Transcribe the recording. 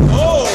Oh!